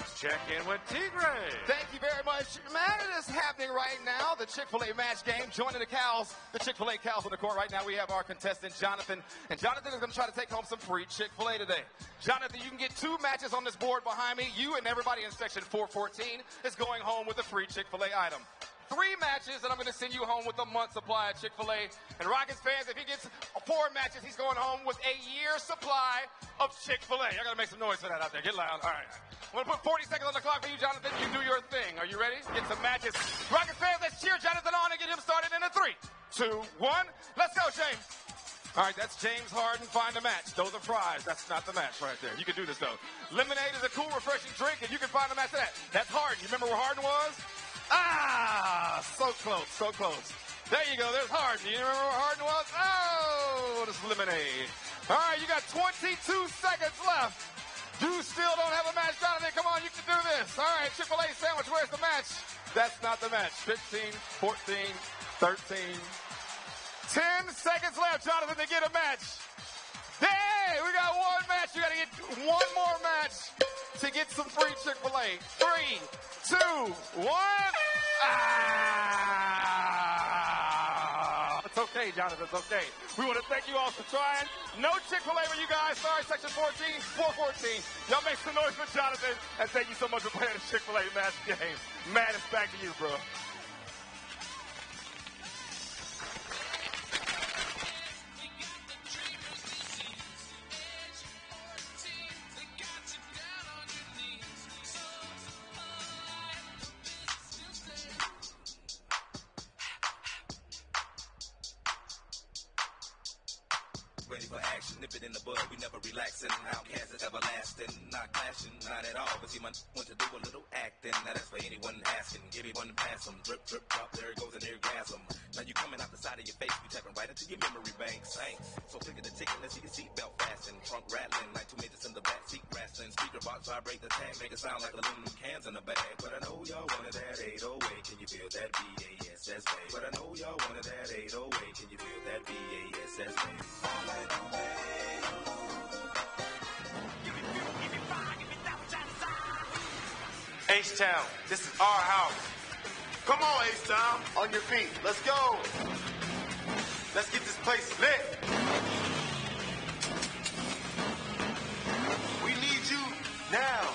Let's check in with Tigre. Thank you very much. Man, it is happening right now. The Chick-fil-A match game. Joining the cows, the Chick-fil-A cows on the court right now. We have our contestant, Jonathan. And Jonathan is going to try to take home some free Chick-fil-A today. Jonathan, you can get two matches on this board behind me. You and everybody in section 414 is going home with a free Chick-fil-A item three matches, and I'm going to send you home with a month supply of Chick-fil-A. And Rockets fans, if he gets four matches, he's going home with a year supply of Chick-fil-A. I got to make some noise for that out there. Get loud. All right. I'm going to put 40 seconds on the clock for you, Jonathan. You do your thing. Are you ready? Get some matches. Rockets fans, let's cheer Jonathan on and get him started in a three, two, one. Let's go, James. All right, that's James Harden. Find a match. Those are fries. That's not the match right there. You can do this though. Lemonade is a cool, refreshing drink, and you can find a match to that. That's Harden. You remember where Harden was? Ah, so close, so close. There you go. There's Harden. You remember where Harden was? Oh, this lemonade. All right, you got 22 seconds left. You still don't have a match, Jonathan. Come on, you can do this. All right, Chick-fil-A sandwich. Where's the match? That's not the match. 15, 14, 13. 10 seconds left, Jonathan, to get a match. Hey, we got one match. You got to get one more match to get some free Chick-fil-A. Three, two, one. Ah! It's okay, Jonathan. It's okay. We want to thank you all for trying. No Chick-fil-A for you guys. Sorry, section 14, 414. Y'all make some noise for Jonathan. And thank you so much for playing the Chick-fil-A match game. Man, it's back to you, bro. Nip it in the bud, we never relaxing. Outcast is everlasting, not clashing, not at all. But see, my want to do a little acting. Now that's for anyone asking. Give me one pass them, drip, drip, drop, there it goes an orgasm. Now you coming out the side of your face, we tapping right into your memory bank. Thanks. So click the ticket, let's see your seatbelt fasten. Trunk rattling, like two minutes in the back seat wrestling. Speaker box vibrate the tag, make it sound like aluminum cans in the bag. But I know y'all wanted that 808, can you feel that B-A-S-S? But I know y'all wanted that 808, can you feel that B-A-S-S, babe? H-Town, this is our house. Come on, H-Town, on your feet. Let's go. Let's get this place lit. We need you now.